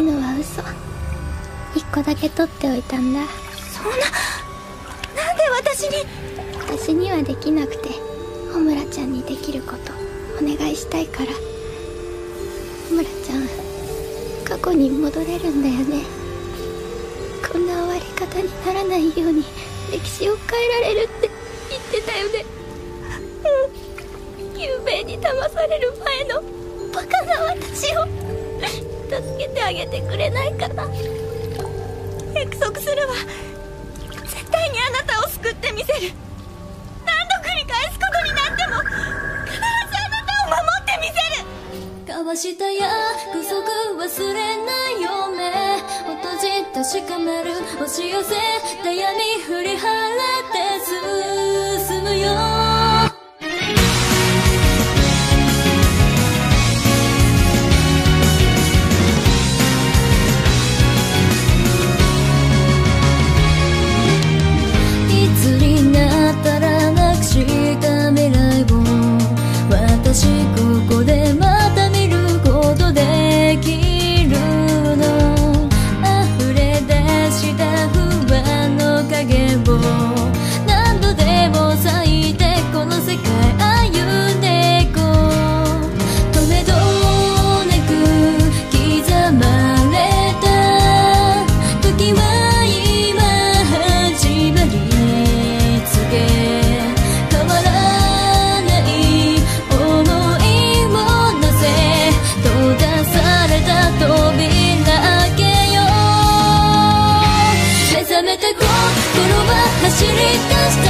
きのは嘘。一個だけ取っておいたんだ。そんななんで私に？私にはできなくて穂村ちゃんにできることお願いしたいから。穂村ちゃん過去に戻れるんだよね。こんな終わり方にならないように歴史を変えられるって言ってたよね。うん。ゆうべに騙される前のバカな私を助けてあげてくれないかな。約束するわ。絶対にあなたを救ってみせる。何度繰り返すことになっても必ずあなたを守ってみせる。交わした約束忘れないよ目を閉じ確かめる。押し寄せた闇振り払って進むよめた心は走り出した